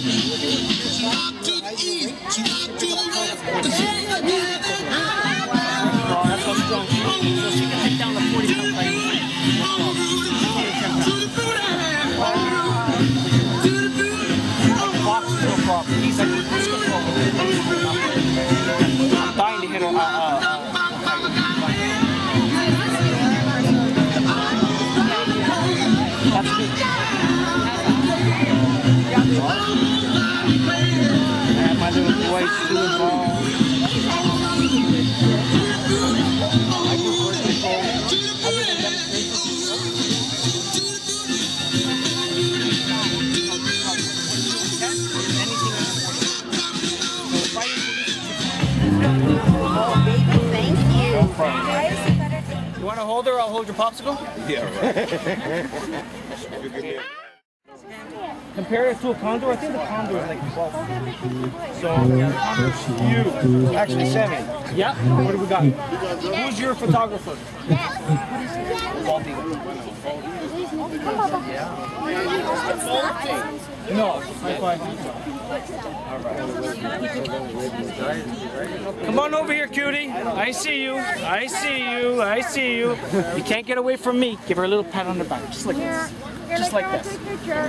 That's how strong she is. So she can take down the 40 pound fight. Fox is no problem. He's like cruise control. I'm dying to hit her. That's good. Baby, thank you. You want to hold her? I'll hold your popsicle. Compare it to a condor. I think the condor is like 12. So yeah, the condor's. Actually, Sammy. Yeah. What do we got? Who's your photographer? Baldy. No. High five. Come on over here, cutie. I see you. I see you. I see you. You can't get away from me. Give her a little pat on the back, just like this. Just like this.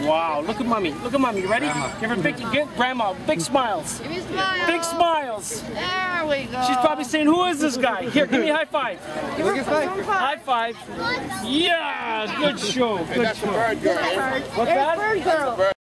Wow, look at mommy. Look at mommy. You ready? Give her big, get grandma, big smiles. Big smiles. There we go. She's probably saying, who is this guy? Here, give me a high five. High five. Yeah, good show. Good show. What's that? Bird girl.